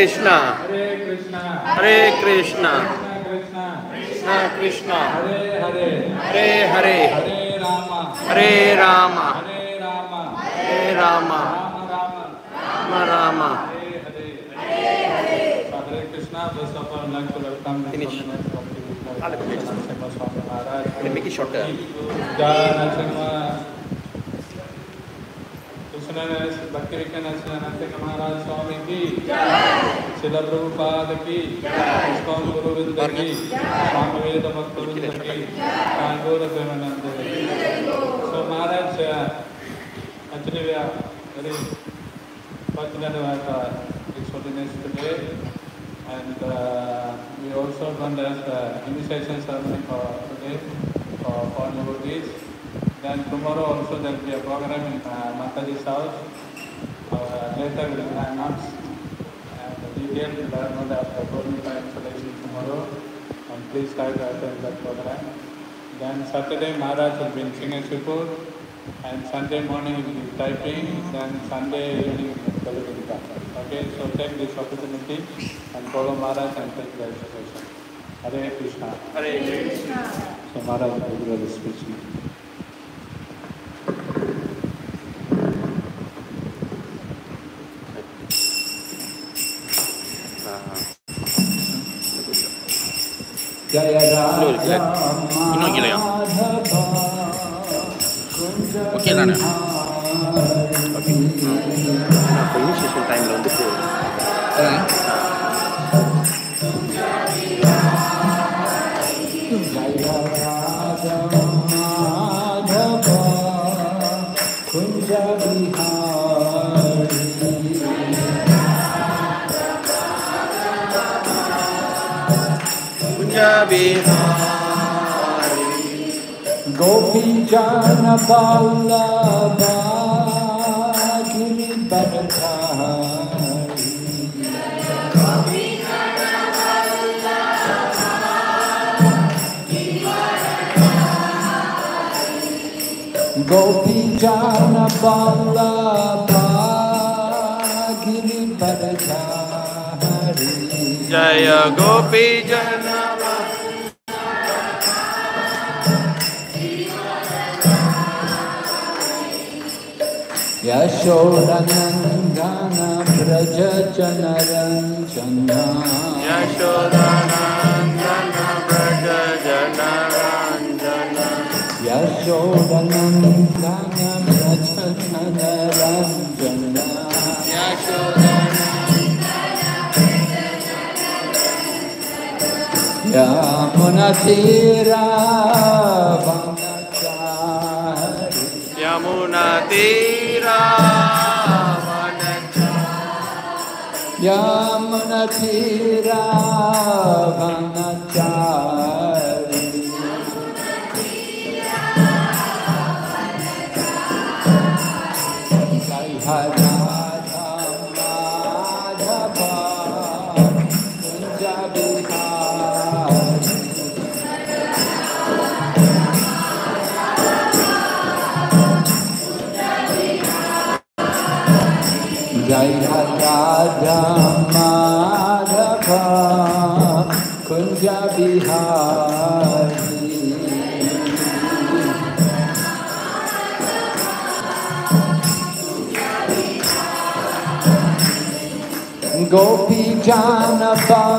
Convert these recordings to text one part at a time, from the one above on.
Hare I've been singing and Sunday morning will be typing, then Sunday evening will be Okay, so take this opportunity and follow Maharaj and take the association. Hare Krishna. Hare Krishna. So Maharaj will give the speech. Jaya Ram, Ram, kia là nè Aku sih sultan belum betul. Punjabi Hare गोपी जान बाउला बागिरी गोपी जान बाउला बागिरी बरधारी जय गोपी जन यशोरनन्दन व्रज जनरञ्जना यशोदानन्दन व्रज जनरञ्जन यशोरनन्दन व्रज जनरञ्जना यमुनतीरा यमुना तीरा यमुना तीरा Hare Gopi Janabha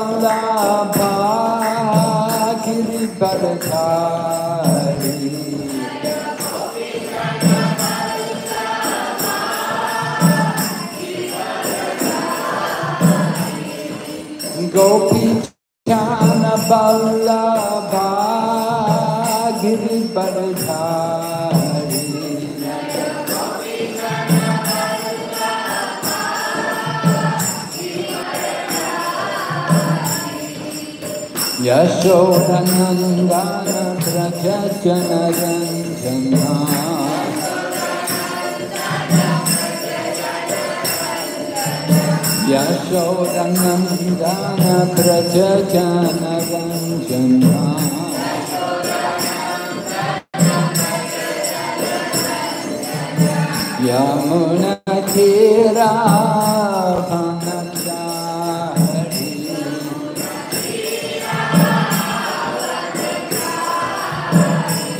Yashodananda Prakashanaranjana Yashodananda Prakashanaranjana Yamuna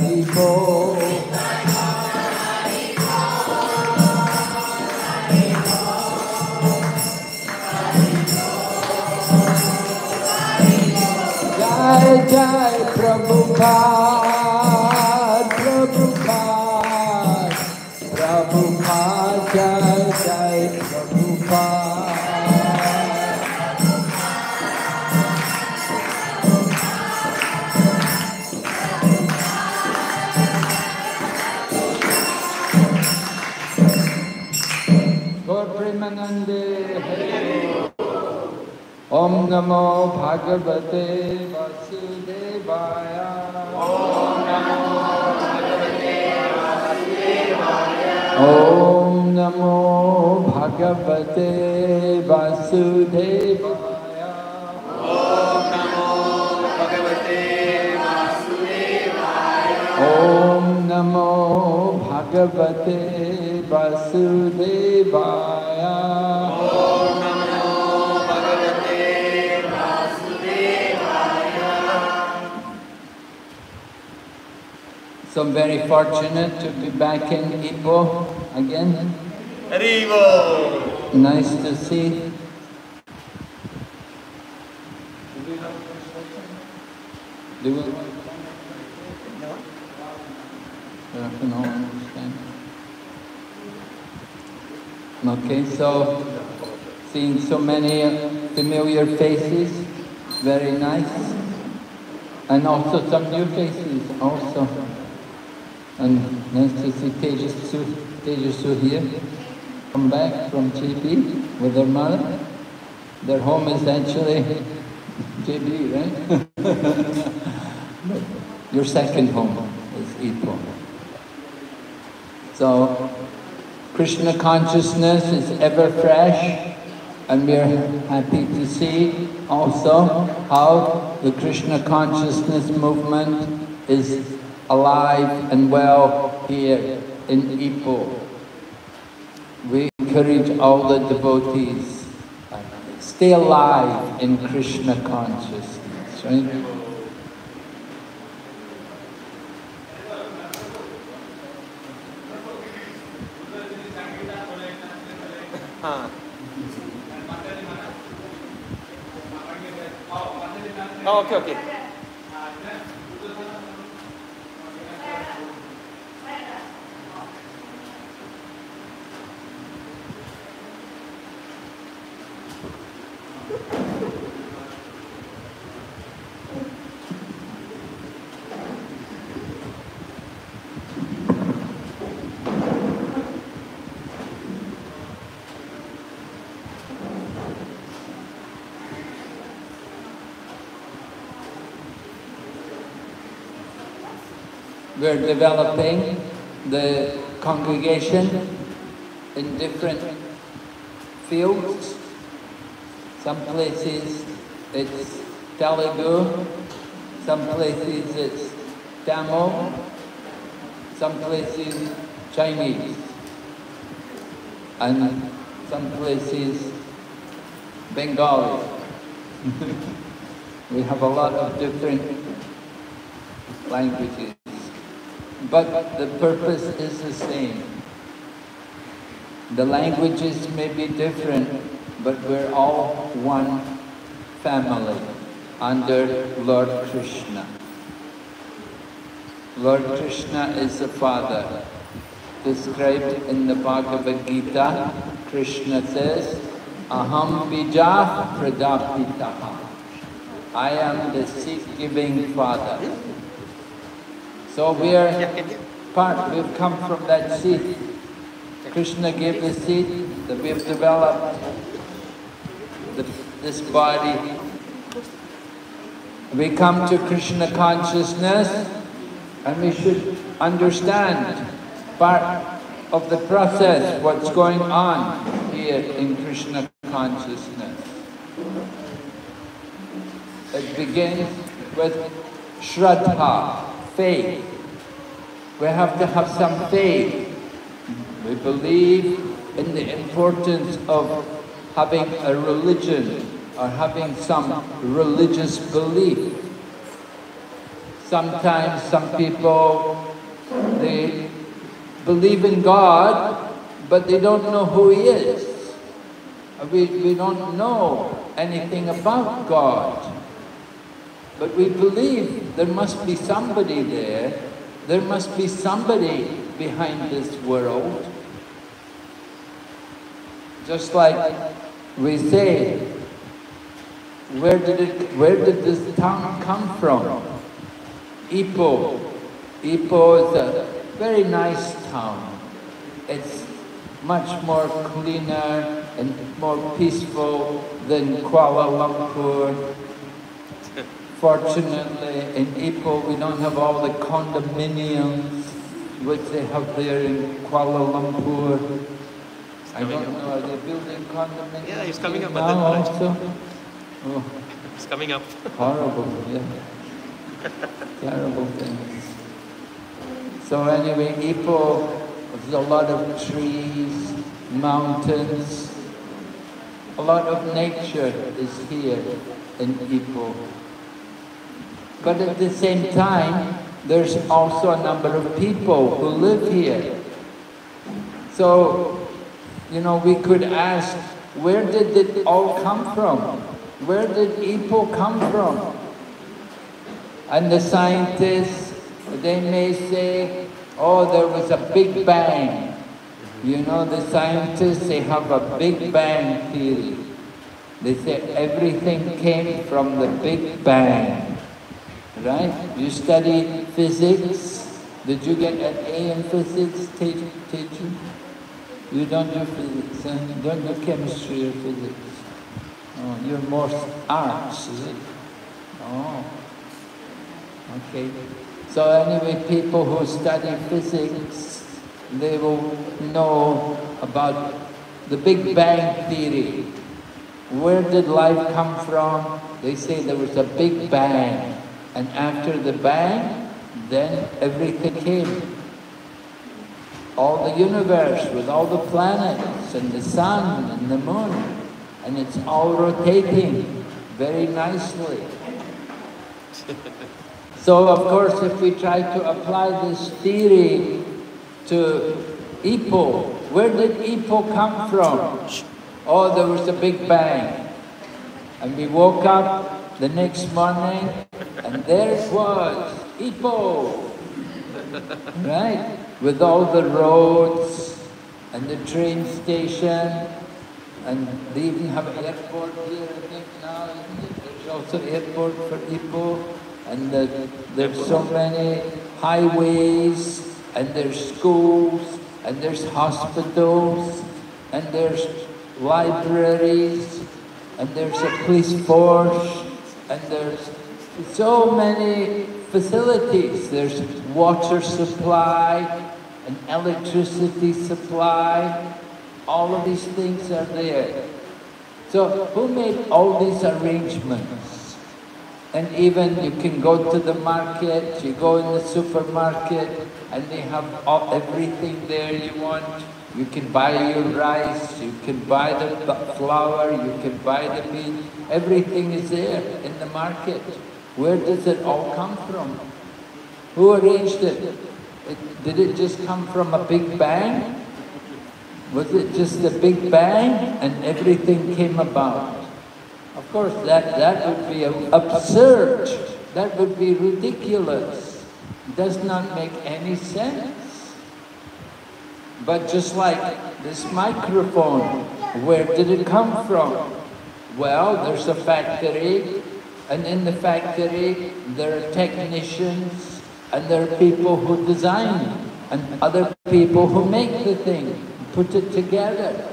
dico Jai Jai Prabhupada नमो भगवते वासुदेवाय। ओम नमो भगवते वासुदेवाय। ओम नमो भगवते वासुदेवाय ओम नमो वासुदेवाय। So I'm very fortunate to be back in Ipoh again. Arrivo! Nice to see. Do we? I can all understand. Okay, so seeing so many familiar faces, very nice. And also some new faces also. And to see Tejasu, here, come back from JB with their mother. Their home is actually JB, right? Your second home is Ipoh. So, Krishna consciousness is ever fresh, and we are happy to see also how the Krishna consciousness movement is alive and well here in Ipoh. We encourage all the devotees, stay alive in Krishna consciousness, right? Oh, okay, okay. We're developing the congregation in different fields. Some places it's Telugu, some places it's Tamil, some places Chinese, and some places Bengali. we have a lot of different languages. But the purpose is the same. The languages may be different, but we're all one family under Lord Krishna. Lord Krishna is the Father. Described in the Bhagavad Gita, Krishna says, Aham bija pradapitaha. I am the seed-giving Father. So we are part, we've come from that seed. Krishna gave the seed that we've developed the, this body. We come to Krishna consciousness and we should understand part of the process, what's going on here in Krishna consciousness. It begins with Shraddha, faith. We have to have some faith. We believe in the importance of having a religion or having some religious belief. Sometimes some people, they believe in God, but they don't know who He is. We, we don't know anything about God. But we believe there must be somebody there. There must be somebody behind this world. Just like we say, where did it, where did this town come from? Ipoh. Ipoh is a very nice town. It's much more cleaner and more peaceful than Kuala Lumpur. Fortunately, in Ipoh we don't have all the condominiums which they have there in Kuala Lumpur. I don't know, are they building condominiums Yeah, it's coming up, now also? Oh, It's coming up. horrible, yeah. Terrible things. So anyway, Ipoh, there's a lot of trees, mountains, a lot of nature is here in Ipoh. But at the same time, there's also a number of people who live here. So, you know, we could ask, where did it all come from? Where did Ipoh come from? And the scientists, they may say, oh, there was a big bang. You know, the scientists, they have a big bang theory. They say everything came from the big bang. Right? You study physics. Did you get an A in physics, teacher? teacher? You don't do physics, huh? You don't do chemistry or physics. Oh, you're more arts, is it? Oh. Okay. So anyway, people who study physics, they will know about the Big Bang Theory. Where did life come from? They say there was a Big Bang. And after the bang, then everything came. All the universe with all the planets and the sun and the moon. And it's all rotating very nicely. So of course, if we try to apply this theory to Ipoh, where did Ipoh come from? Oh, there was a big bang. And we woke up the next morning, and there it was, Ipoh. Right? With all the roads and the train station, and they even have an airport here, I think now. There's also airport for Ipoh, and the, there's so many highways, and there's schools, and there's hospitals, and there's libraries, and there's a police force, and there's so many facilities. There's water supply, and electricity supply, all of these things are there. So who made all these arrangements? And even you can go to the market, you go in the supermarket, and they have all, everything there you want. You can buy your rice, you can buy the flour, you can buy the meat. Everything is there in the market. Where does it all come from? Who arranged it? it did it just come from a big bang? Was it just a big bang and everything came about? Of course, that, that would be absurd. That would be ridiculous. Does not make any sense. But just like this microphone, where did it come from? Well, there's a factory, and in the factory there are technicians, and there are people who design, and other people who make the thing, put it together.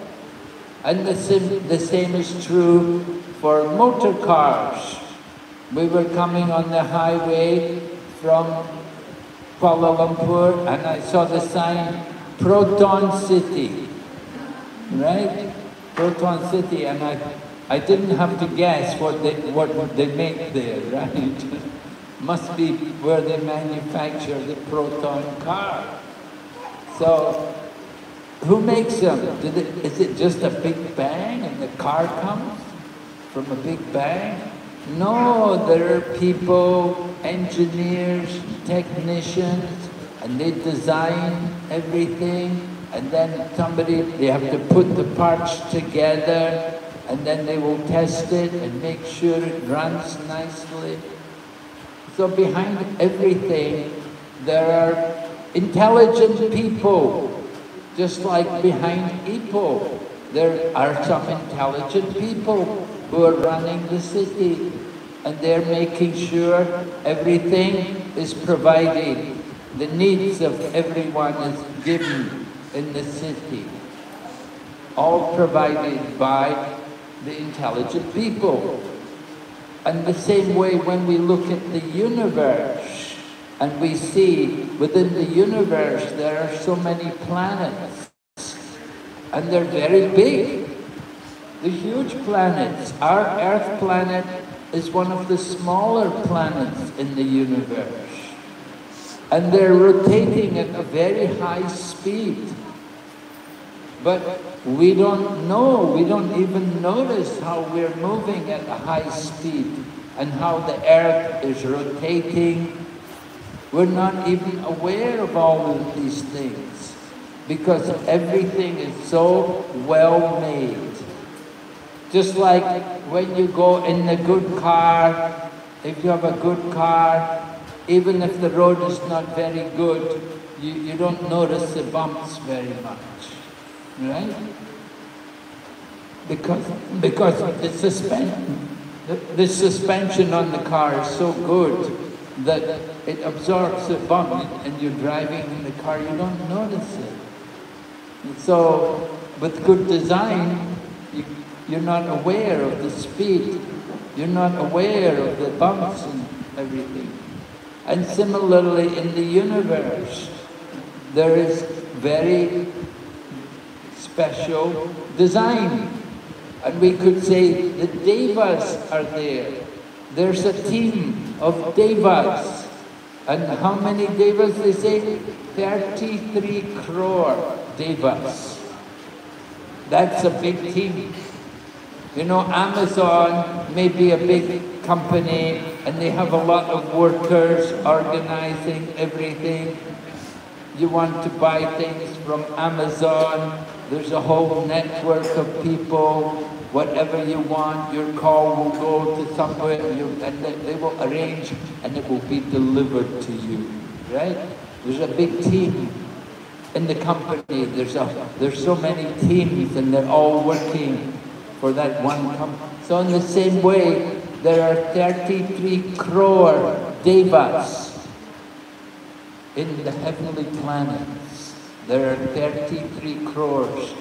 And the same, the same is true for motor cars. We were coming on the highway from Kuala Lumpur and I saw the sign Proton City, right? Proton City and I, I didn't have to guess what they, what they make there, right? Must be where they manufacture the Proton car. So who makes them? It, is it just a big bang and the car comes from a big bang? No, there are people, engineers, technicians, and they design everything, and then somebody, they have to put the parts together, and then they will test it and make sure it runs nicely. So behind everything, there are intelligent people just like behind Ipoh, there are some intelligent people who are running the city and they're making sure everything is provided. The needs of everyone is given in the city. all provided by the intelligent people. And the same way when we look at the universe and we see within the universe there are so many planets and they're very big. The huge planets. Our Earth planet is one of the smaller planets in the universe. And they're rotating at a very high speed. But we don't know, we don't even notice how we're moving at a high speed and how the earth is rotating. We're not even aware of all of these things because everything is so well made. Just like when you go in a good car, if you have a good car, even if the road is not very good, you, you don't notice the bumps very much, right? Because, because the, suspension, the, the suspension on the car is so good that it absorbs the bump and you're driving in the car, you don't notice it. And so, with good design, you, you're not aware of the speed, you're not aware of the bumps and everything. And similarly in the universe, there is very special design. And we could say the devas are there. There's a team of devas. And how many devas they say? 33 crore devas. That's a big team. You know, Amazon may be a big company and they have a lot of workers organizing everything. You want to buy things from Amazon, there's a whole network of people. Whatever you want, your call will go to somewhere you, and they, they will arrange and it will be delivered to you, right? There's a big team in the company. There's, a, there's so many teams and they're all working for that one company. So in the same way, there are 33 crore devas in the heavenly planets. There are 33 crores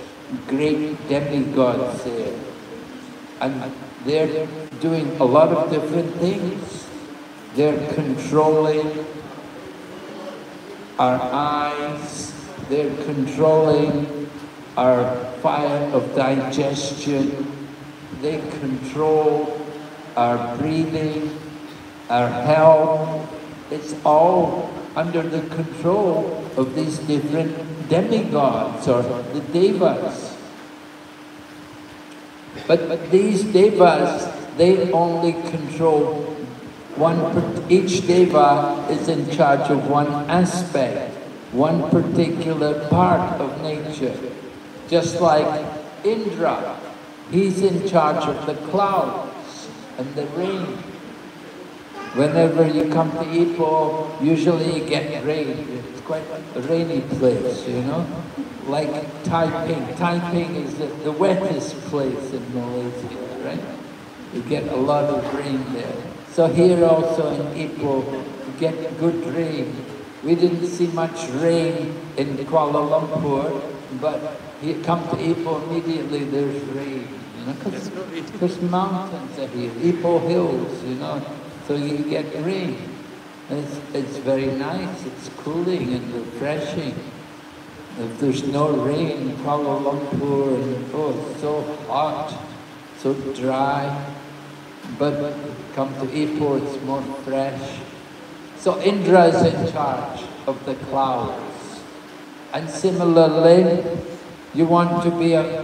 great demigods there. And they're doing a lot of different things. They're controlling our eyes, they're controlling our fire of digestion, they control our breathing, our health. It's all under the control of these different demigods or the devas. But, but these devas, they only control one, each deva is in charge of one aspect, one particular part of nature. Just like Indra, he's in charge of the clouds and the rain. Whenever you come to Ipoh, usually you get rain. Quite a rainy place, you know? Like Taiping. Taiping is the, the wettest place in Malaysia, right? You get a lot of rain there. So here also in Ipoh, you get good rain. We didn't see much rain in Kuala Lumpur, but you come to Ipoh, immediately there's rain, you know, because mountains are here, Ipoh Hills, you know, so you get rain. It's, it's very nice, it's cooling and refreshing. If there's no rain in Kuala Lumpur, and, oh, it's so hot, so dry, but come to Ipoh, it's more fresh. So Indra is in charge of the clouds. And similarly, you want to be a,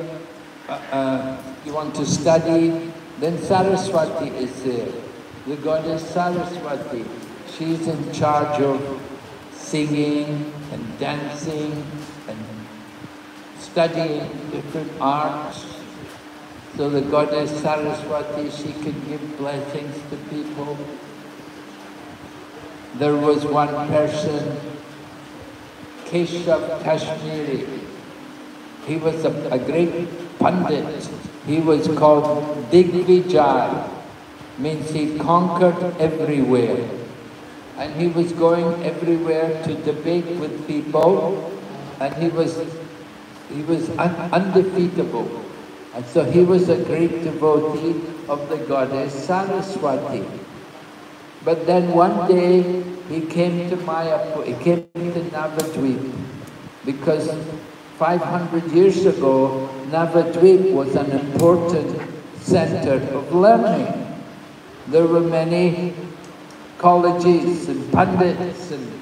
a, a, you want to study, then Saraswati is there. The goddess Saraswati. She's in charge of singing and dancing and studying different arts. So the goddess Saraswati, she can give blessings to people. There was one person, Keshav Kashmiri. He was a, a great pundit. He was called Digvijay, means he conquered everywhere. And he was going everywhere to debate with people, and he was he was un undefeatable. And so he was a great devotee of the goddess Saraswati. But then one day he came to Mayapur, he came to Navadvip because 500 years ago Navadvip was an important center of learning. There were many colleges and pandits and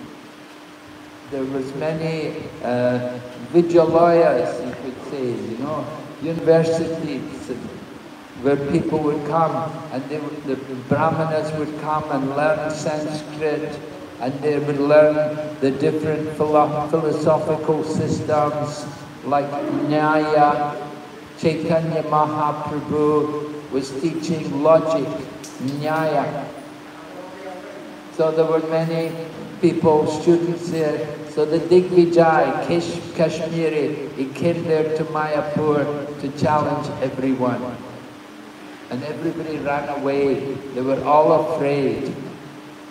there was many uh, Vidyalayas, you could say, you know, universities and where people would come and they the brahmanas would come and learn Sanskrit and they would learn the different philo philosophical systems like Nyaya. Chaitanya Mahaprabhu was teaching logic, Nyaya. So there were many people, students here. So the Digvijay, Kish, Kashmiri, he came there to Mayapur to challenge everyone. And everybody ran away. They were all afraid.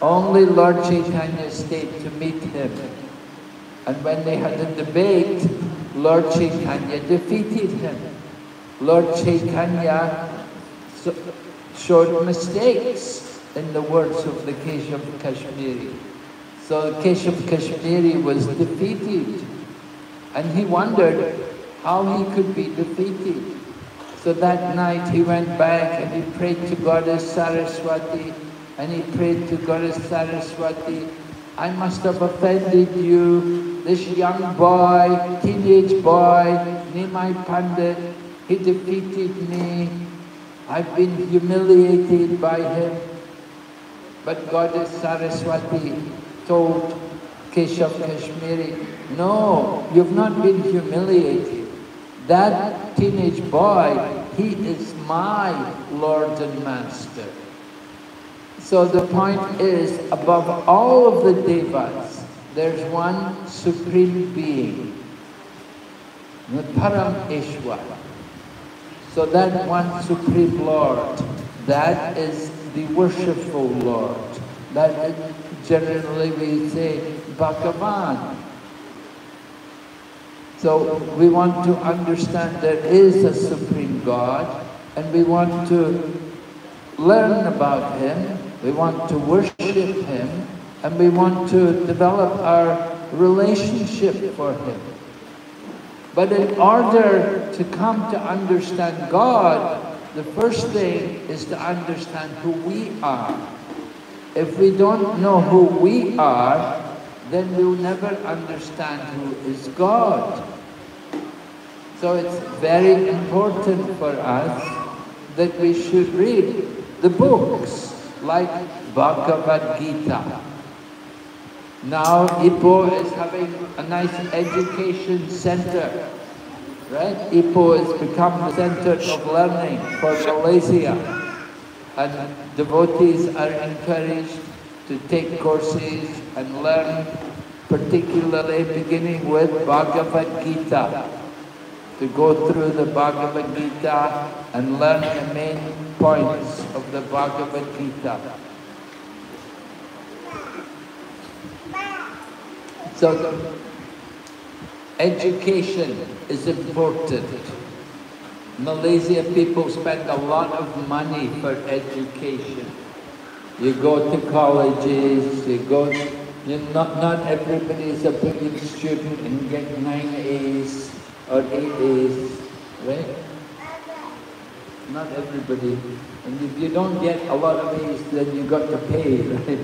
Only Lord Chaitanya stayed to meet him. And when they had a debate, Lord Chaitanya defeated him. Lord Chaitanya showed mistakes in the words of the Keshav Kashmiri. So Keshav Kashmiri was defeated. And he wondered how he could be defeated. So that night he went back and he prayed to Goddess Saraswati and he prayed to Goddess Saraswati, I must have offended you, this young boy, teenage boy, Nimai Pandit, he defeated me, I've been humiliated by him. But Goddess Saraswati told Keshav Kashmiri, no, you've not been humiliated. That teenage boy, he is my Lord and Master. So the point is, above all of the devas, there's one supreme being, the Param Ishwar. So that one supreme Lord, that is the worshipful Lord. That generally we say Bhagavan. So we want to understand there is a supreme God and we want to learn about Him, we want to worship Him, and we want to develop our relationship for Him. But in order to come to understand God, the first thing is to understand who we are. If we don't know who we are, then we'll never understand who is God. So it's very important for us that we should read the books like Bhagavad Gita. Now Ipoh is having a nice education center, right? Ipoh has become the center of learning for Malaysia. And devotees are encouraged to take courses and learn, particularly beginning with Bhagavad Gita, to go through the Bhagavad Gita and learn the main points of the Bhagavad Gita. So education is important. Malaysia people spend a lot of money for education. You go to colleges, you go, you not, not everybody is a brilliant student and get nine A's or eight A's, right? Not everybody. And if you don't get a lot of A's, then you got to pay, right?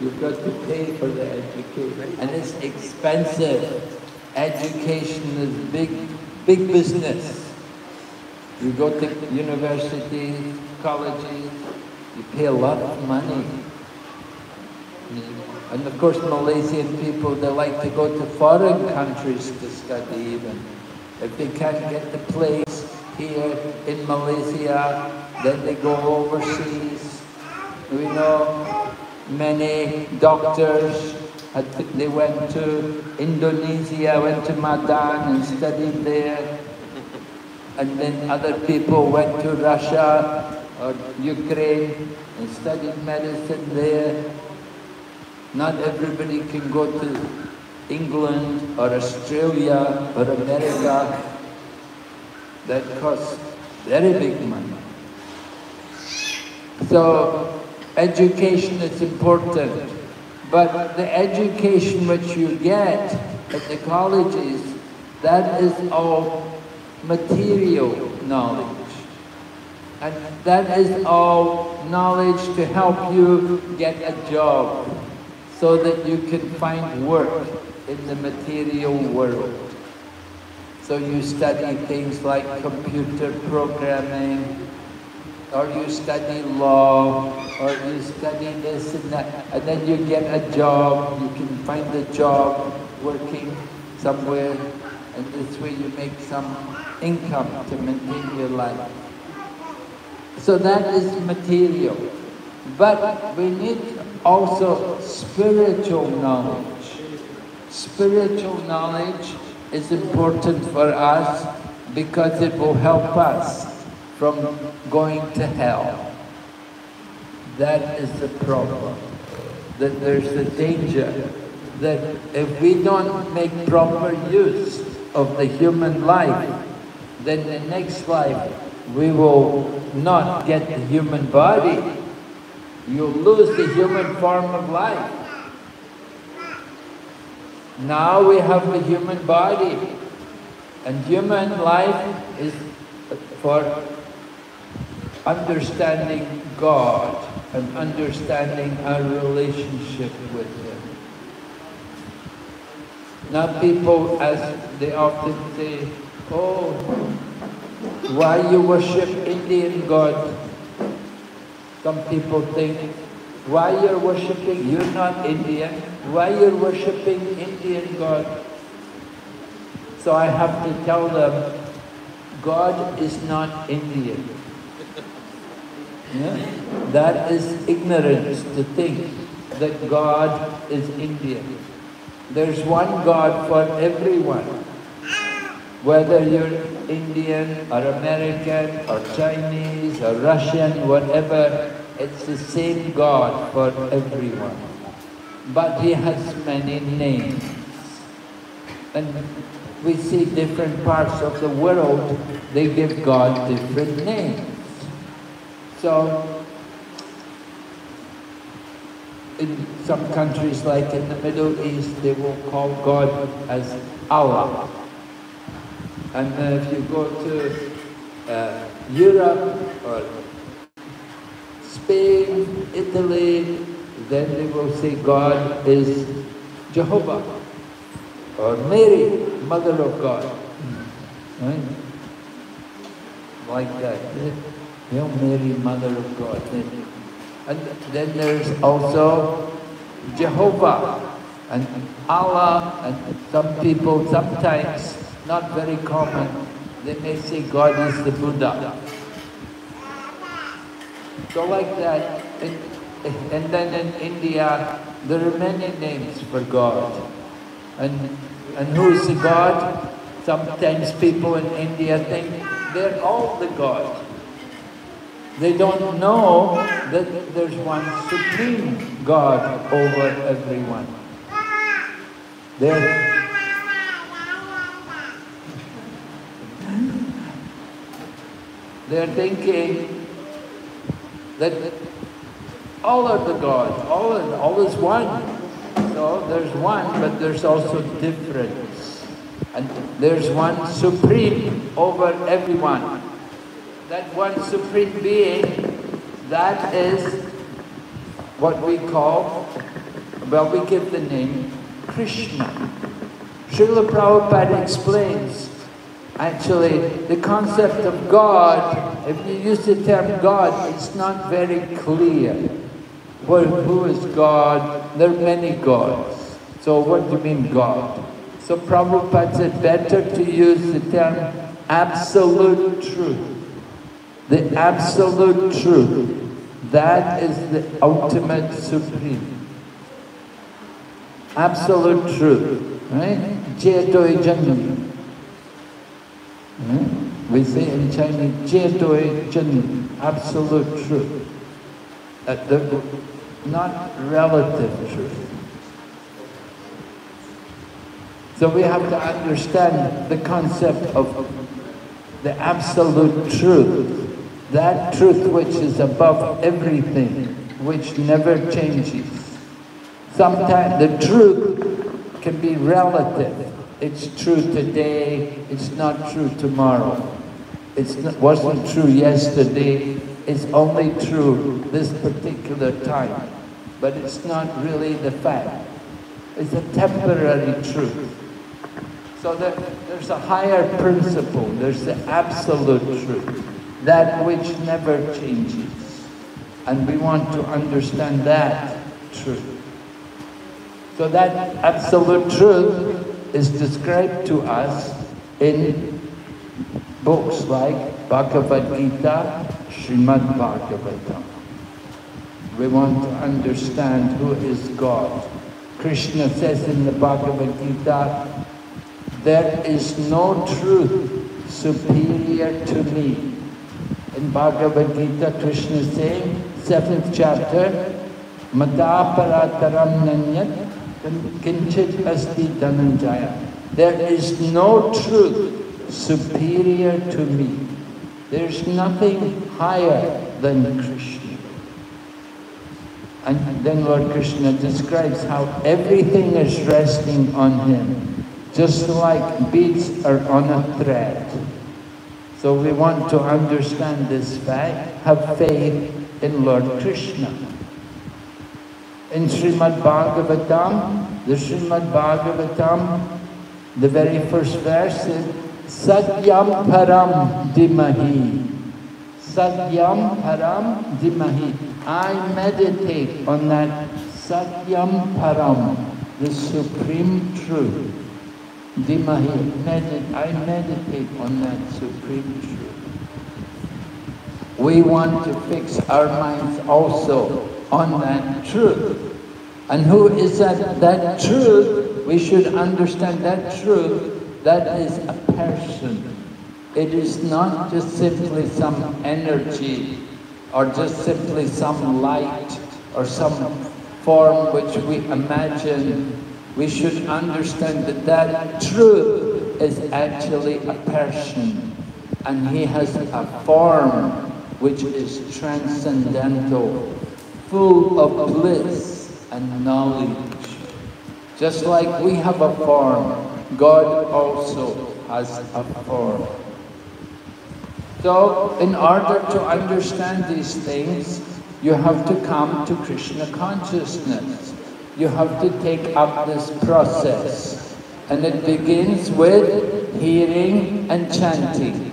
You've got to pay for the education. And it's expensive. Education is big, big business. You go to universities, colleges, you pay a lot of money. And of course Malaysian people, they like to go to foreign countries to study even. If they can't get the place here in Malaysia, then they go overseas. We know many doctors, they went to Indonesia, went to Medan and studied there. And then other people went to Russia or Ukraine and studied medicine there. Not everybody can go to England or Australia or America that costs very big money. So education is important, but the education which you get at the colleges, that is all material knowledge. And that is all knowledge to help you get a job so that you can find work in the material world. So you study things like computer programming, or you study law, or you study this and that, and then you get a job, you can find a job working somewhere, and this way you make some income to maintain your life. So that is material. But we need also spiritual knowledge. Spiritual knowledge is important for us because it will help us from going to hell. That is the problem. That there's the danger that if we don't make proper use of the human life, then the next life we will not get the human body. You'll lose the human form of life. Now we have the human body, and human life is for understanding God and understanding our relationship with Him. Now people, as they often say, oh, why you worship Indian God? Some people think, why you're worshipping, you're not Indian, why you're worshipping Indian God? So I have to tell them, God is not Indian. Yeah? That is ignorance to think that God is Indian. There's one God for everyone. Whether you're Indian or American or Chinese or Russian, whatever, it's the same God for everyone. But He has many names. And we see different parts of the world, they give God different names. So, in some countries like in the Middle East, they will call God as Allah. And if you go to uh, Europe or Spain, Italy, then they will say God is Jehovah or Mary, Mother of God. Right? Like that. Hail Mary, Mother of God. And then there's also Jehovah and Allah and some people sometimes not very common. They may say God is the Buddha. So like that, and, and then in India, there are many names for God. And, and who is the God? Sometimes people in India think they're all the God. They don't know that there's one supreme God over everyone. They're They're thinking that all are the God, all, all is one. So there's one, but there's also difference. And there's one supreme over everyone. That one supreme being, that is what we call, well, we give the name Krishna. Srila Prabhupada explains Actually, the concept of God, if you use the term God, it's not very clear. Well, who is God? There are many gods. So what do you mean God? So Prabhupada said better to use the term absolute truth. The absolute truth. That is the ultimate supreme. Absolute truth. Right? Hmm? We say in Chinese, Jietui Chen, absolute truth. Uh, the, not relative truth. So we have to understand the concept of the absolute truth, that truth which is above everything, which never changes. Sometimes the truth can be relative. It's true today, it's not true tomorrow. It wasn't true yesterday, it's only true this particular time. But it's not really the fact. It's a temporary truth. So there, there's a higher principle, there's the absolute truth, that which never changes. And we want to understand that truth. So that absolute truth is described to us in books like Bhagavad Gita, Srimad Bhagavatam. We want to understand who is God. Krishna says in the Bhagavad Gita, there is no truth superior to me. In Bhagavad Gita, Krishna is saying, seventh chapter, Mata parataram nanyat kinchit asti dhananjaya. There is no truth superior to me. There's nothing higher than Krishna. And then Lord Krishna describes how everything is resting on him just like beads are on a thread. So we want to understand this fact, have faith in Lord Krishna. In Srimad Bhagavatam, the Srimad Bhagavatam, the very first verse is Satyam Param Dhimahi. Satyam Param Dhimahi. I meditate on that Satyam Param, the supreme truth. Dhimahi, medit I meditate on that supreme truth. We want to fix our minds also on that truth. And who is that, that truth? We should understand that truth, that is a person. It is not just simply some energy or just simply some light or some form which we imagine we should understand that that truth is actually a person and he has a form which is transcendental, full of bliss and knowledge. Just like we have a form, God also has a form. So, in order to understand these things, you have to come to Krishna consciousness you have to take up this process. And it begins with hearing and chanting.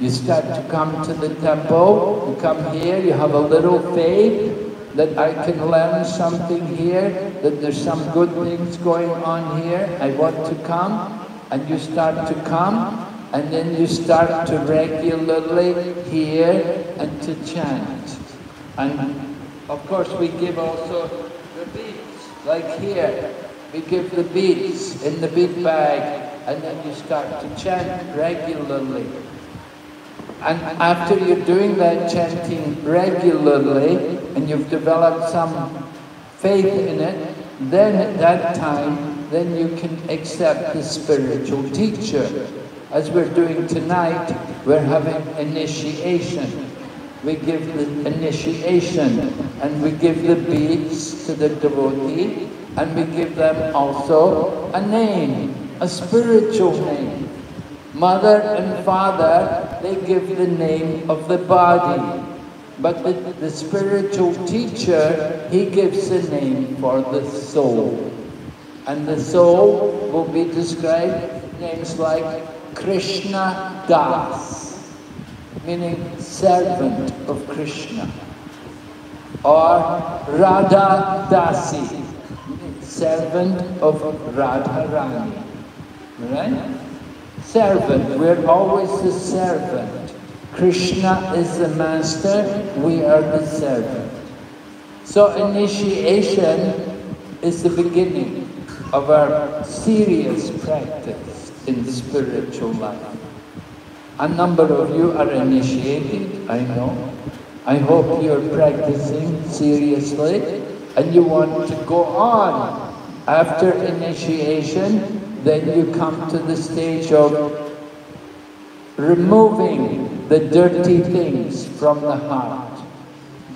You start to come to the temple, you come here, you have a little faith that I can learn something here, that there's some good things going on here, I want to come, and you start to come, and then you start to regularly hear and to chant. And of course we give also. Like here, we give the beads in the bead bag and then you start to chant regularly. And after you're doing that chanting regularly and you've developed some faith in it, then at that time, then you can accept the spiritual teacher. As we're doing tonight, we're having initiation we give the initiation and we give the beads to the devotee and we give them also a name, a spiritual name. Mother and father, they give the name of the body. But the, the spiritual teacher, he gives the name for the soul. And the soul will be described names like Krishna Das meaning servant of Krishna. Or Radha Dasi, servant of Radharani. Right? Servant, we're always the servant. Krishna is the master, we are the servant. So initiation is the beginning of our serious practice in the spiritual life. A number of you are initiated, I know. I hope you're practicing seriously and you want to go on. After initiation, then you come to the stage of removing the dirty things from the heart,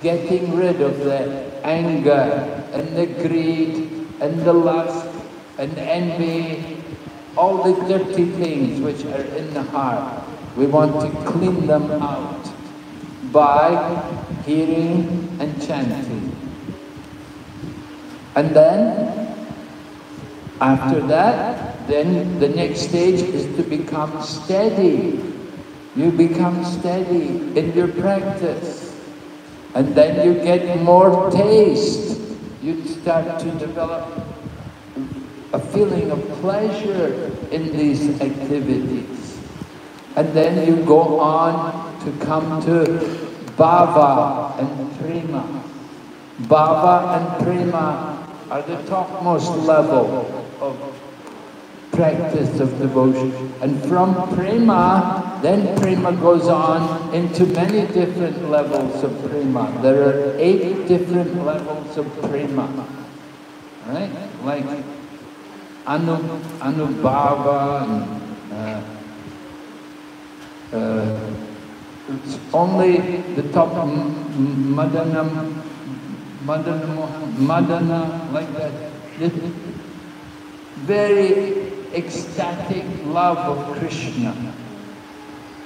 getting rid of the anger and the greed and the lust and envy, all the dirty things which are in the heart. We want to clean them out by hearing and chanting. And then, after that, then the next stage is to become steady. You become steady in your practice. And then you get more taste. You start to develop a feeling of pleasure in these activities. And then you go on to come to bhava and Prema. Bhava and Prema are the topmost level of practice of devotion. And from prema, then prema goes on into many different levels of prema. There are eight different levels of prema. Right? Like anu, and uh, uh, it's only the top madana, madana, madana, like that. This very ecstatic love of Krishna.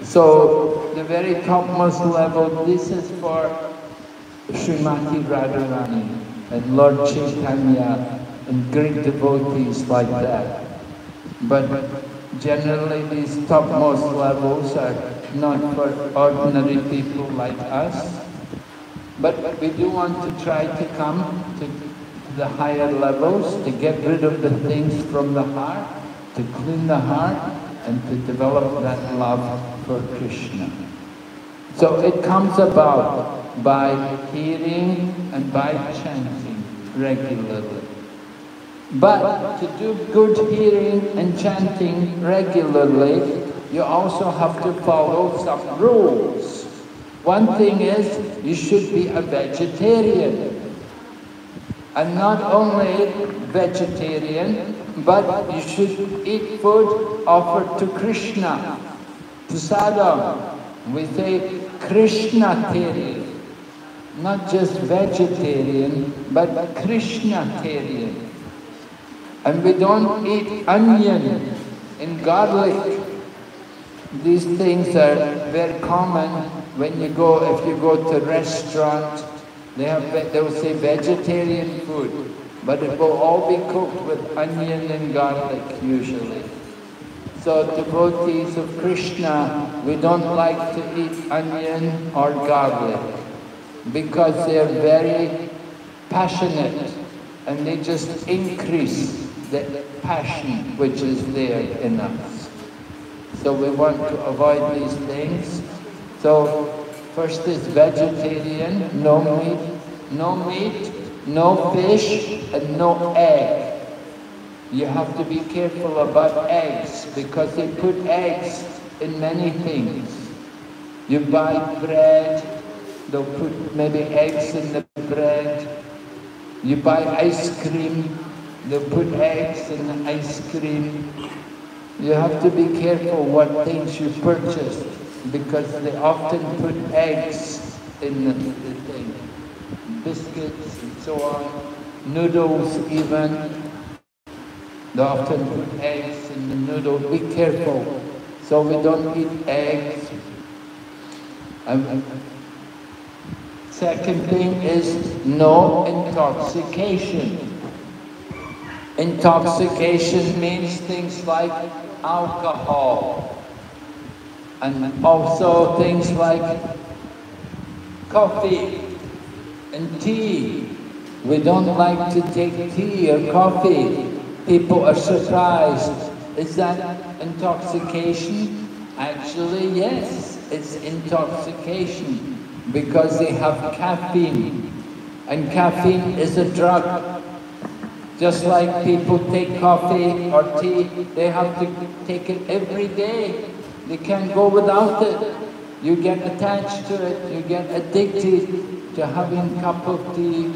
So the very topmost level, this is for Srimati Radharani and Lord Chaitanya and great devotees like that. But generally these topmost levels are not for ordinary people like us. But we do want to try to come to the higher levels, to get rid of the things from the heart, to clean the heart, and to develop that love for Krishna. So it comes about by hearing and by chanting regularly. But to do good hearing and chanting regularly, you also have to follow some rules. One thing is, you should be a vegetarian. And not only vegetarian, but you should eat food offered to Krishna, to Sadam. We say Krishna-tarian, not just vegetarian, but Krishna-tarian. And we don't eat onion and garlic. These things are very common when you go, if you go to restaurant, they have, they will say vegetarian food, but it will all be cooked with onion and garlic usually. So devotees of Krishna, we don't like to eat onion or garlic because they're very passionate and they just increase the passion which is there in us. So we want to avoid these things. So first is vegetarian, no meat, no meat, no fish, and no egg. You have to be careful about eggs because they put eggs in many things. You buy bread, they'll put maybe eggs in the bread. You buy ice cream, they'll put eggs in the ice cream. You have to be careful what things you purchase because they often put eggs in the, the thing. Biscuits and so on, noodles even. They often put eggs in the noodle. Be careful so we don't eat eggs. Um, second thing is no intoxication. Intoxication means things like alcohol and also things like coffee and tea. We don't like to take tea or coffee. People are surprised. Is that intoxication? Actually, yes, it's intoxication because they have caffeine. And caffeine is a drug. Just like people take coffee or tea, they have to take it every day. They can't go without it. You get attached to it, you get addicted to having a cup of tea.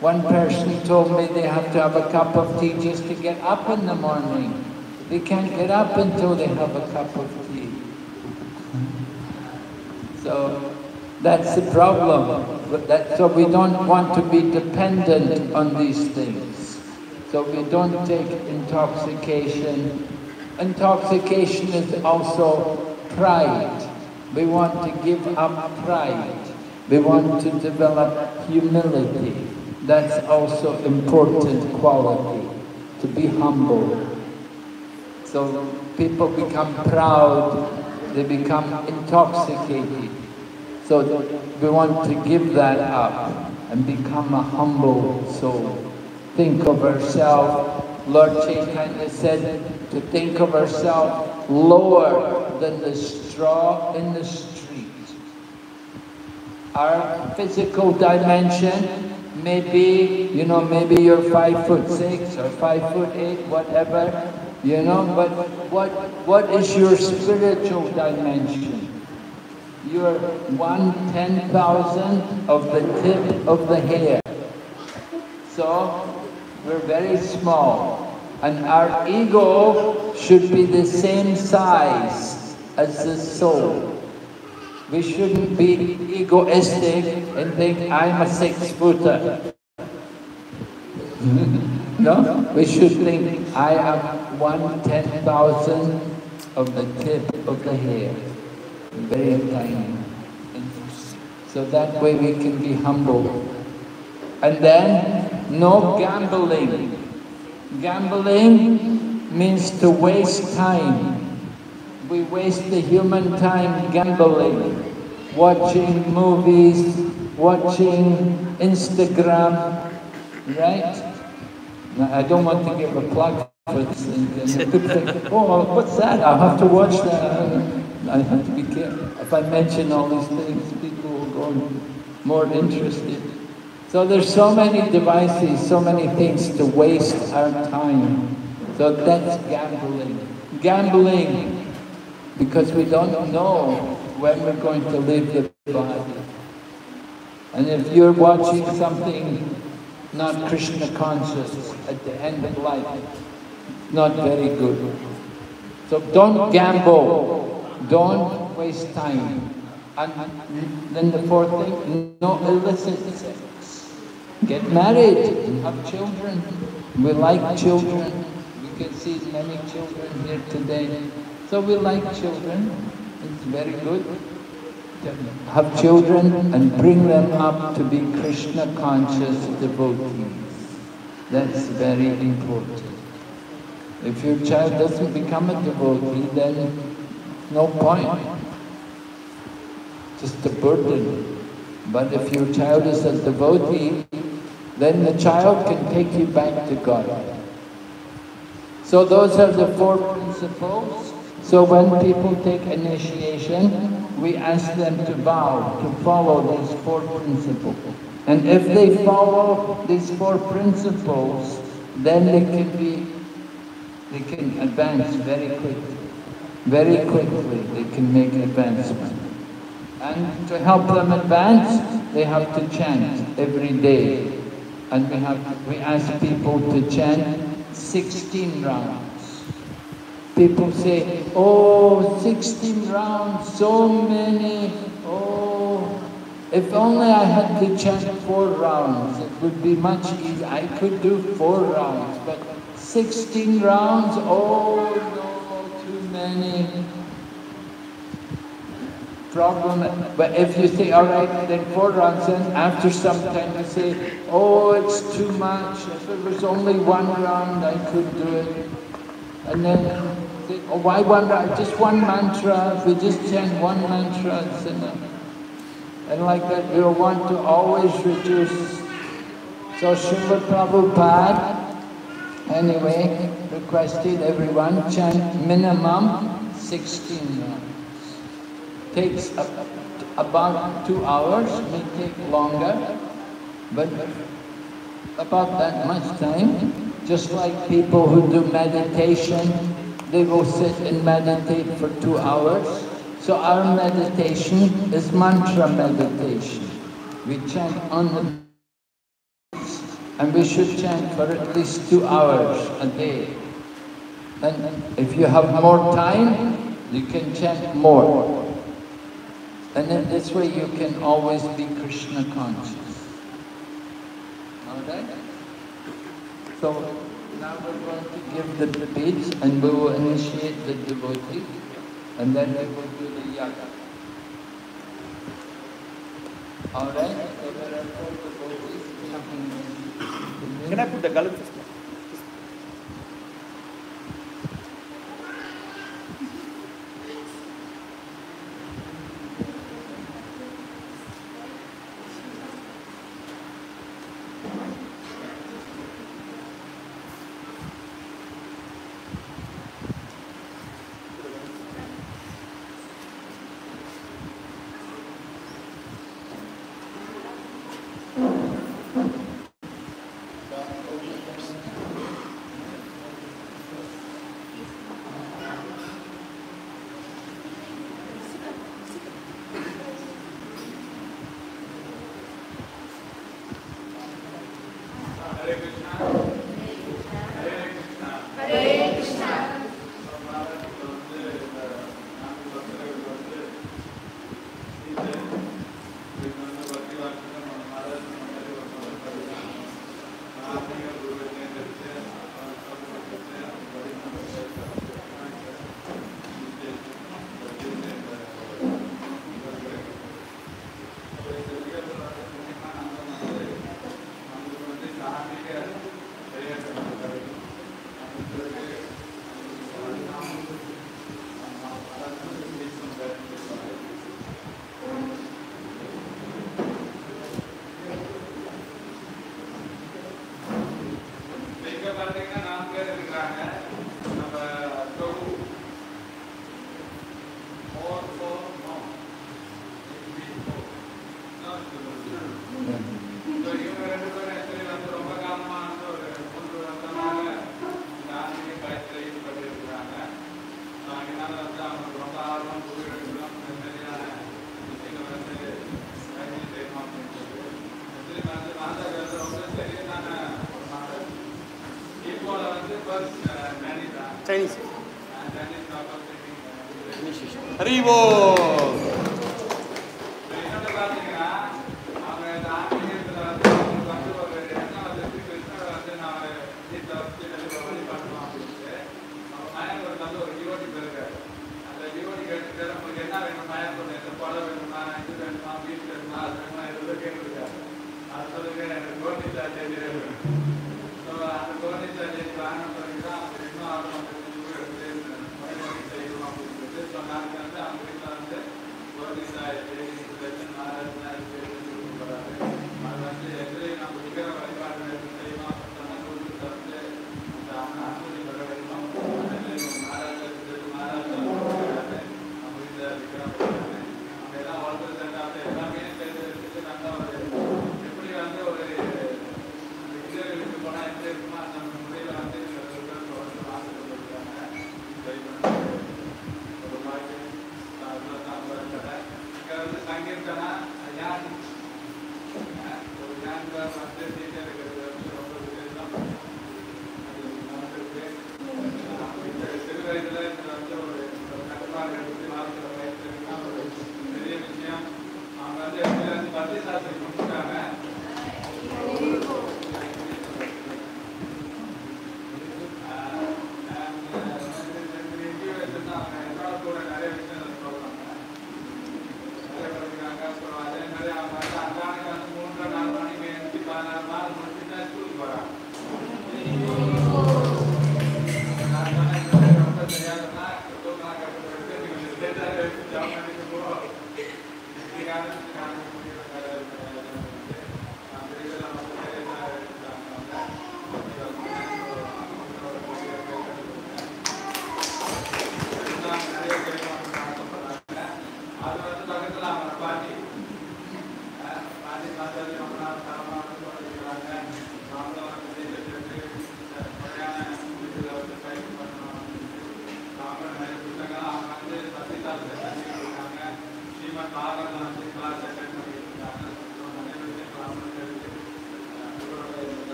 One person told me they have to have a cup of tea just to get up in the morning. They can't get up until they have a cup of tea. So that's the problem. So we don't want to be dependent on these things. So we don't take intoxication. Intoxication is also pride. We want to give up pride. We want to develop humility. That's also important quality, to be humble. So people become proud, they become intoxicated. So we want to give that up and become a humble soul. Think of ourselves, Lord Chaitanya said, to think of ourselves lower than the straw in the street. Our physical dimension may be, you know, maybe you're five foot six or five foot eight, whatever, you know, but what, what is your spiritual dimension? You're one ten thousand of the tip of the hair. So, we're very small. And our ego should be the same size as the soul. We shouldn't be egoistic and think, I'm a six-footer. no, we should think, I am one ten thousand of the tip of the hair. Very tiny. So that way we can be humble. And then, no gambling. Gambling means to waste time. We waste the human time gambling, watching movies, watching Instagram, right? Now, I don't want to give a plug for this think, oh, what's that? I'll have to watch that. I have to be careful. If I mention all these things, people will go more interested. So there's so many devices, so many things to waste our time. So that's gambling. Gambling, because we don't know when we're going to leave the body. And if you're watching something not Krishna conscious at the end of life, not very good. So don't gamble. Don't waste time. And then the fourth thing, no illicit. Get married and have children. We like children. We can see many children here today. So we like children. It's very good. Have children and bring them up to be Krishna conscious devotees. That's very important. If your child doesn't become a devotee, then no point. Just a burden. But if your child is a devotee, then the child can take you back to God. So those are the four principles. So when people take initiation, we ask them to vow, to follow these four principles. And if they follow these four principles, then they can be, they can advance very quickly. Very quickly they can make advancement. And to help them advance, they have to chant every day. And we have we ask people to chant 16 rounds. People say, oh, 16 rounds, so many, oh, if only I had to chant four rounds, it would be much easier. I could do four rounds, but 16 rounds, oh no, too many. Problem, but if you say, all right, then four rounds, then after some time you say, oh, it's too much. If it was only one round, I could do it. And then, oh, why one round? Just one mantra. If we just chant one mantra, it's enough. And like that, we'll want to always reduce. So Srila Prabhupada, anyway, requested everyone chant minimum 16 rounds takes up, about two hours, may take longer, but about that much time, just like people who do meditation, they will sit and meditate for two hours. So our meditation is mantra meditation. We chant on the and we should chant for at least two hours a day. And if you have more time, you can chant more. And in this way you can always be Krishna conscious. Alright? So now we're going to give the debate and we will initiate the devotee and then we will do the yaga. Alright? So there are four devotees. Can I put the gallon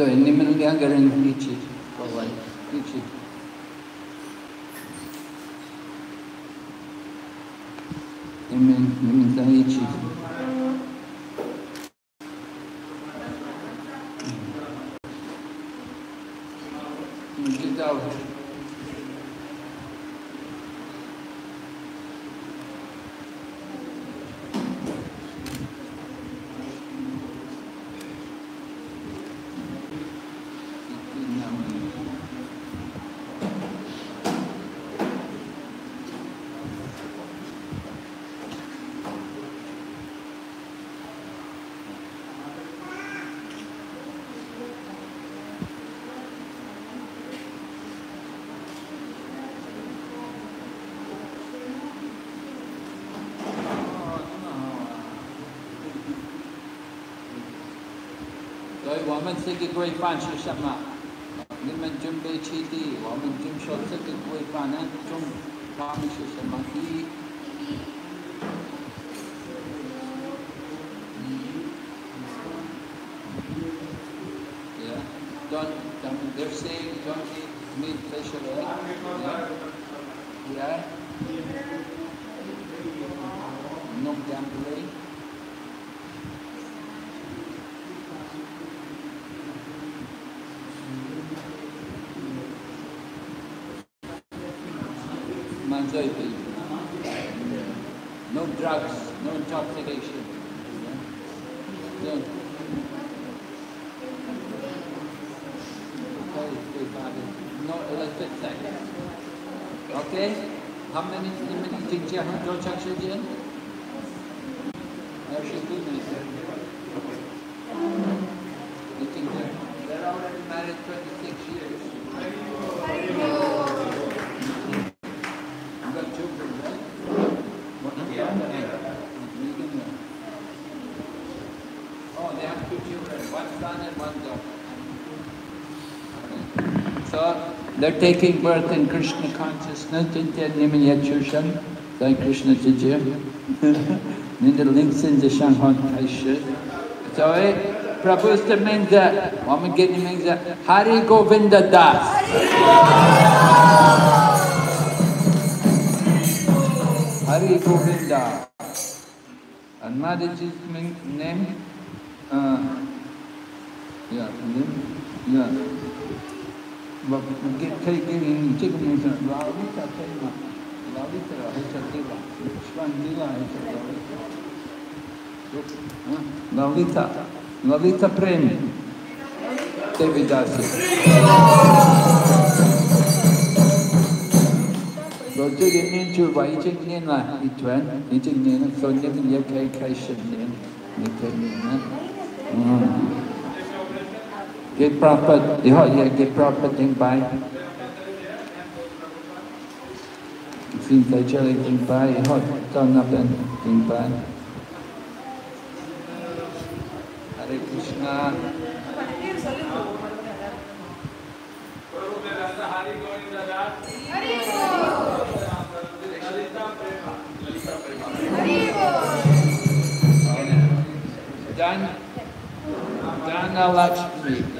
对你们两个人 I'm Grape Punch riesce a Manjoy No drugs, no intoxication. No. Illicit sex. Okay? How many, many things you have no sex again? There should be many. Think they're, they're already married 26 years. You got children, right? What, yeah. Megan, uh, Oh, they have two children, one son and one daughter. So they're taking birth in Krishna consciousness, Sai Krishna. Ninda links in the Shanghai. So eh, Prabhupada means that, Mama Gini means that, Hari Govinda Das. Hari Govinda. And Mataji's name, uh, yeah, name, yeah. getting taken into Ravita Tema, Ravita Hesadiva, Shvandiva Hesadiva. Lavita, Lavita Premi, Devidasi. Roger Yenin to Vajik Nina, Itwan, Itik Nina, Sonia Yakai Kaishan Nina, Nitin Nina. Get proper, di họ ya get proper thing by. Xin thing by, họ cho nắp lên thing by. Hare Krishna. Dana Lakshmi.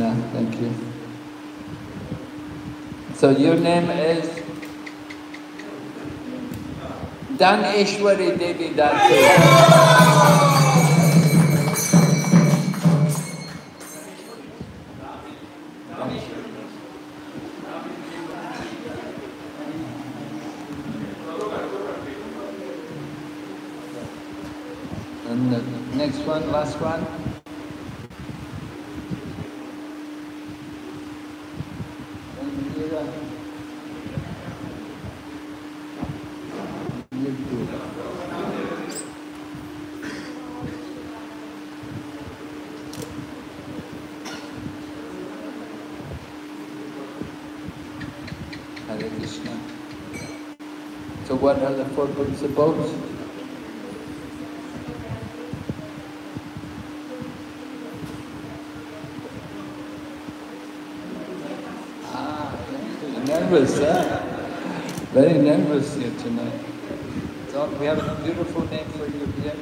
Thank you. So your name is Daneshwari Devi Dasi. Principles? Ah, nervous, huh? Very nervous here tonight. So we have a beautiful name for you here.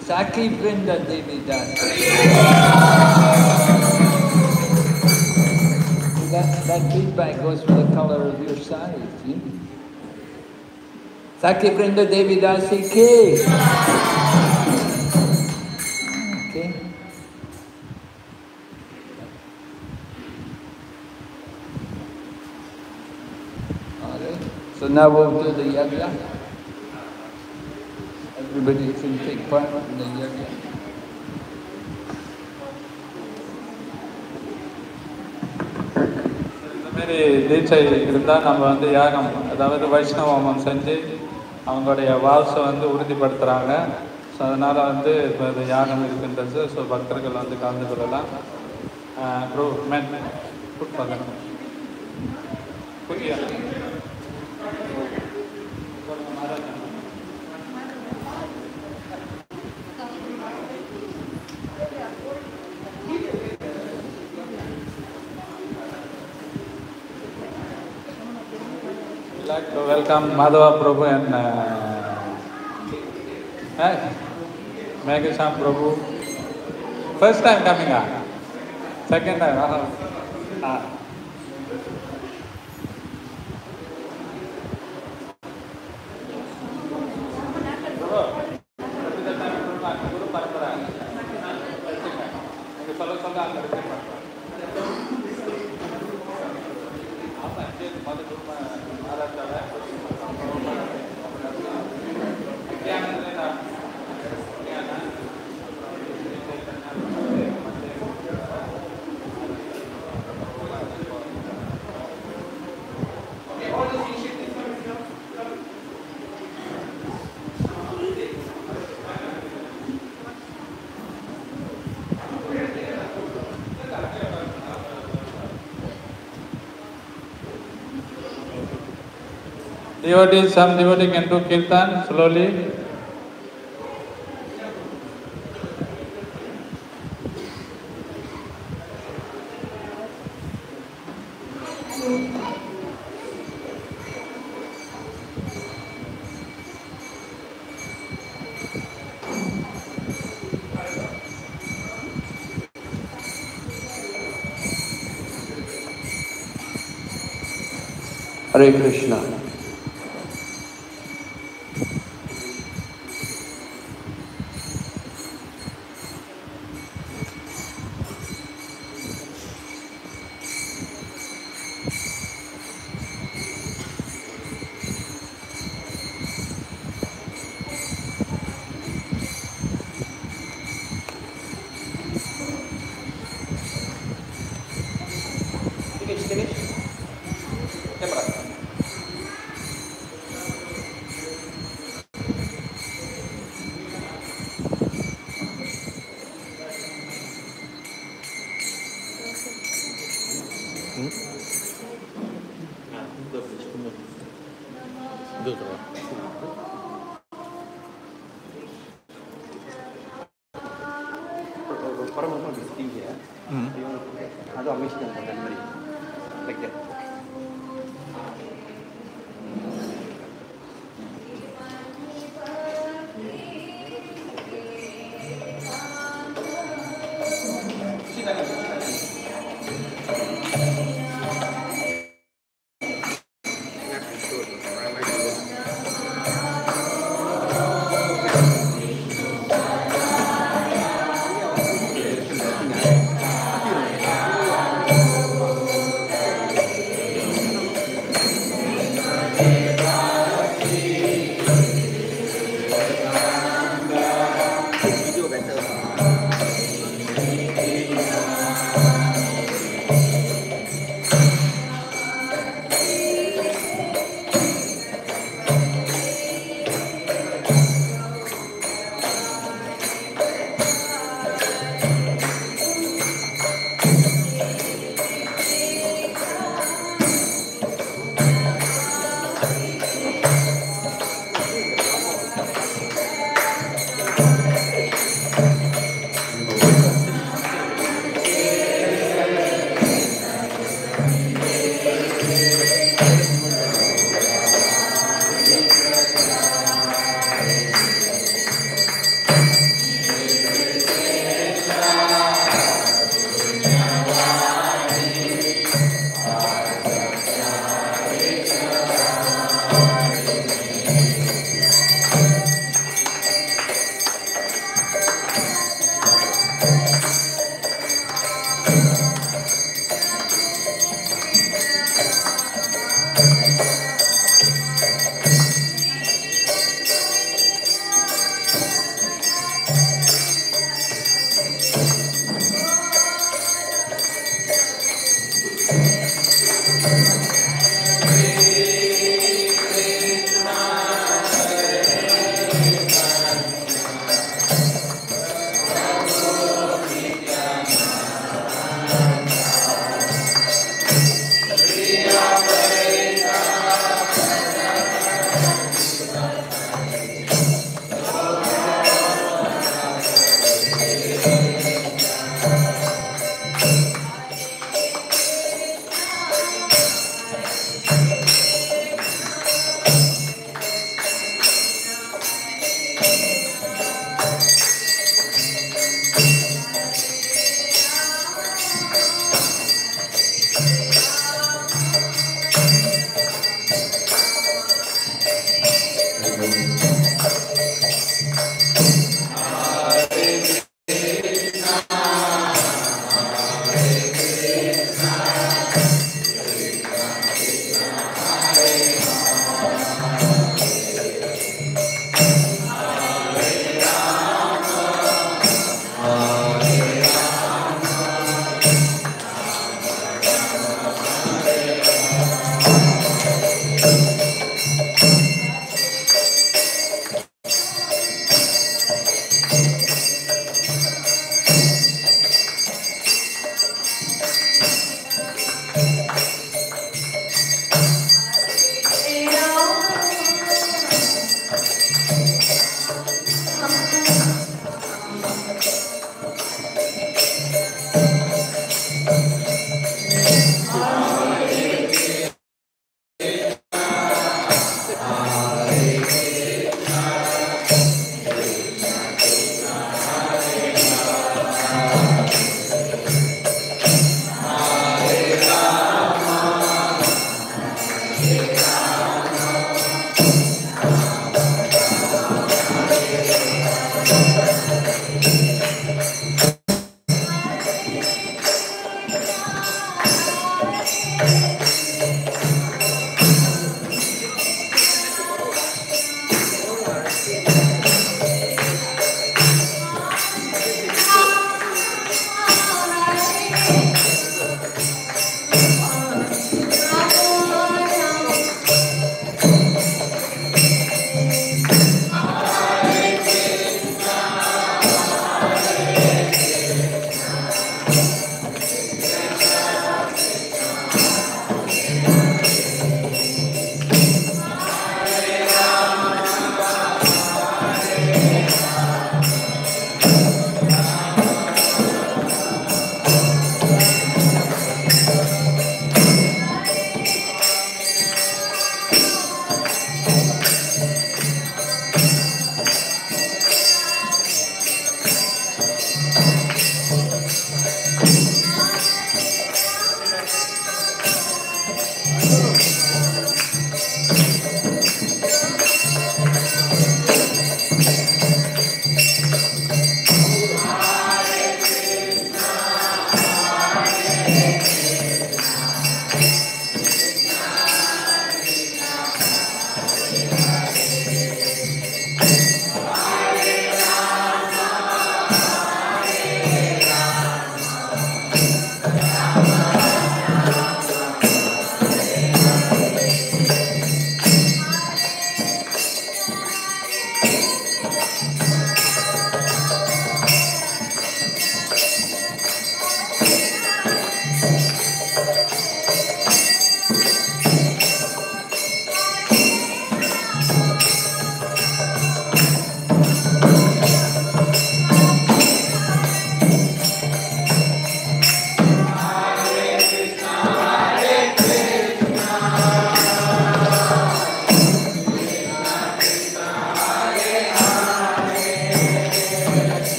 Saki Vrinda Devi Das. That, that feedback goes with the color of your sari? Saki Vrinda Devi Dasi ki. Okay. Alright. So now we'll do the yajna. Everybody can take part in the yajna. இந்த மாதிரி தீட்சை இருந்தால் நம்ம வந்து யாகம் அதாவது வைஷ்ணவம் செஞ்சு அவங்களுடைய வாழ்ஸை வந்து உறுதிப்படுத்துகிறாங்க ஸோ அதனால் வந்து இப்போ இது யாகம் இருக்கின்றது. ஸோ பக்தர்கள் வந்து கலந்து கொள்ளலாம். ப்ரோ மேன் ஃபுட் பார்க்கணும் புரியாது Prabhu and uh, hey, Meghasham Prabhu. First time coming up. Second time. Uh, uh, Devotee, some devotee can do kirtan slowly. Hare Krishna.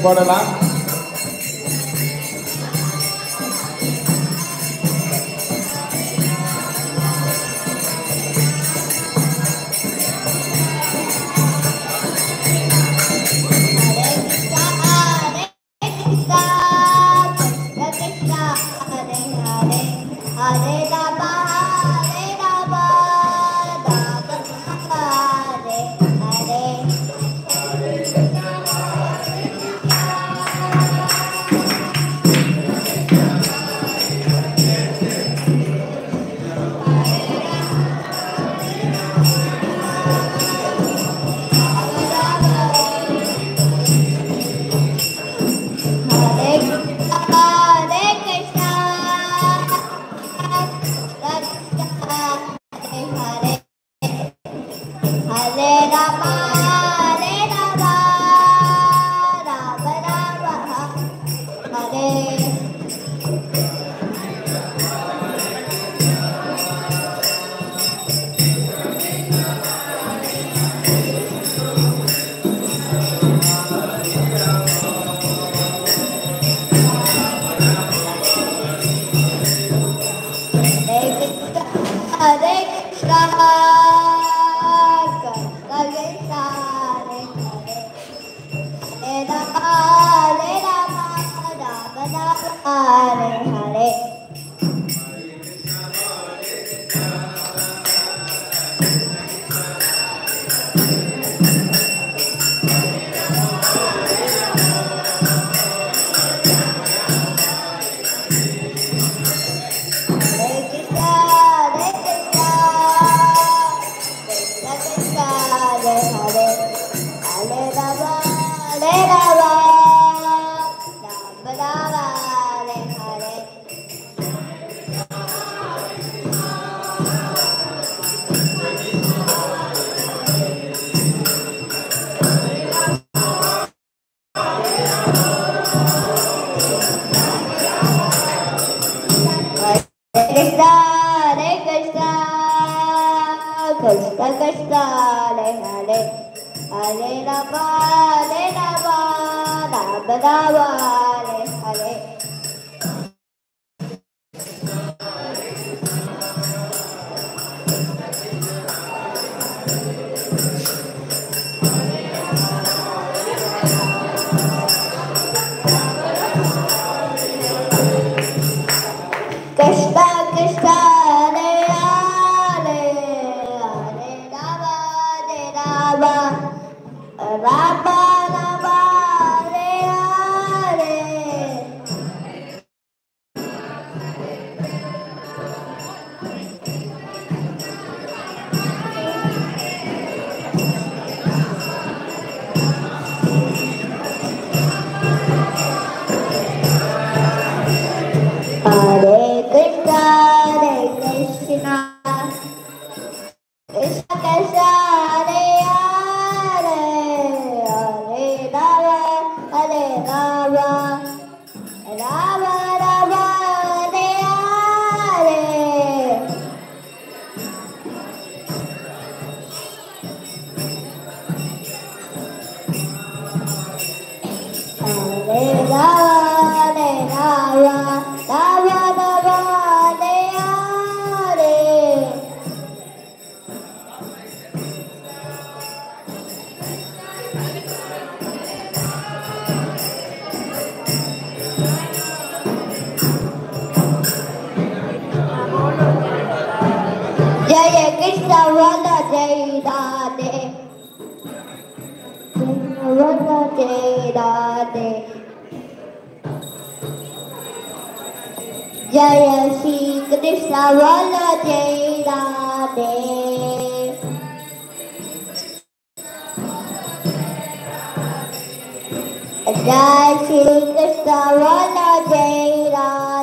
Bora lá? Jai Shri Krishna, Vana Jai Ram.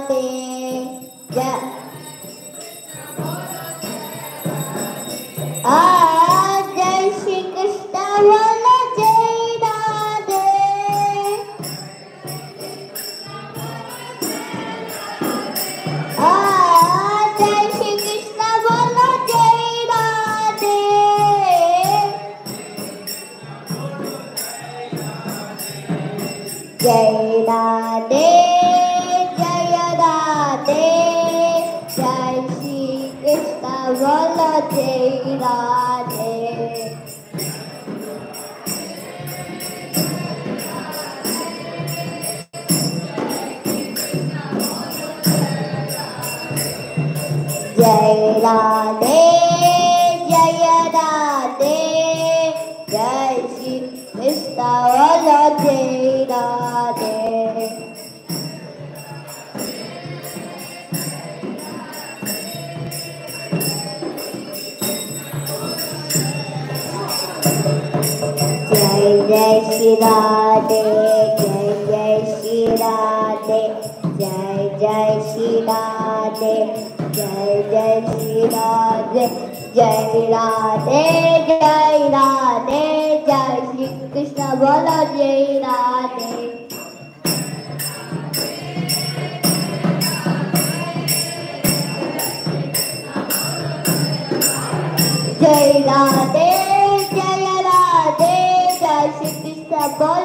जयदाते जयदाते जय श्री कृष्ण बोल जय राधे जय राधे जय राधे जय श्री कृष्ण बोल जय राधे, जय जय श्री राधे, जय जय श्री राधे, जय जय श्री राधे, जय राधे जय राधे, जय श्री कृष्ण, बोलो जय राधे। जय राधे Bye.